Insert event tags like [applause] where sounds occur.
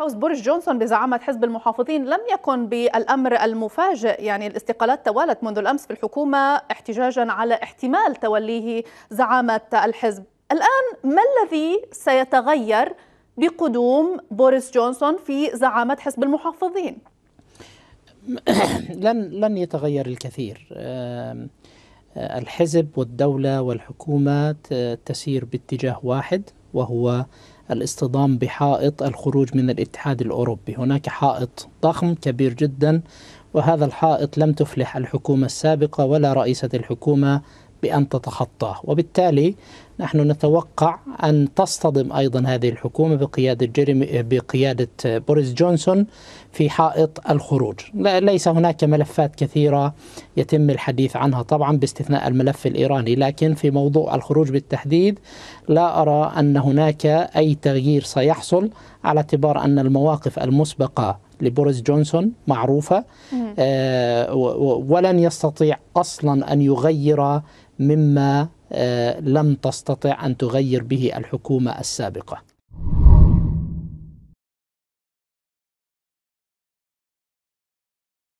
فوز بوريس جونسون بزعامة حزب المحافظين لم يكن بالأمر المفاجئ يعني الاستقالات توالت منذ الأمس في الحكومة احتجاجا على احتمال توليه زعامة الحزب الآن ما الذي سيتغير بقدوم بوريس جونسون في زعامة حزب المحافظين؟ [coughs] لن لن يتغير الكثير الحزب والدولة والحكومة تسير باتجاه واحد وهو الاصطدام بحائط الخروج من الاتحاد الأوروبي، هناك حائط ضخم كبير جدا وهذا الحائط لم تفلح الحكومة السابقة ولا رئيسة الحكومة بأن تتخطاه. وبالتالي نحن نتوقع أن تصطدم أيضا هذه الحكومة بقيادة جيريمي بقيادة بوريس جونسون في حائط الخروج. ليس هناك ملفات كثيرة يتم الحديث عنها طبعا باستثناء الملف الإيراني لكن في موضوع الخروج بالتحديد لا أرى أن هناك أي تغيير سيحصل على اعتبار أن المواقف المسبقة لبوريس جونسون معروفة. آه ولن يستطيع أصلا أن يغير مما آه، لم تستطع أن تغير به الحكومة السابقة.